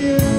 you.